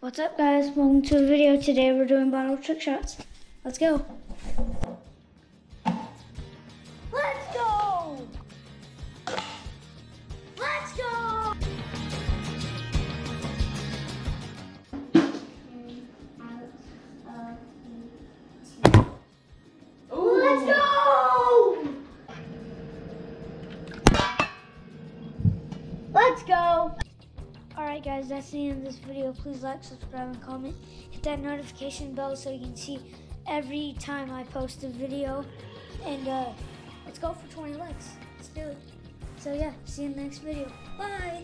What's up guys? Welcome to a video. Today we're doing bottle trick shots. Let's go. Let's go! Let's go! Let's go! Let's go! Alright guys, that's the end of this video. Please like, subscribe, and comment. Hit that notification bell so you can see every time I post a video. And uh, let's go for 20 likes. Let's do it. So yeah, see you in the next video. Bye!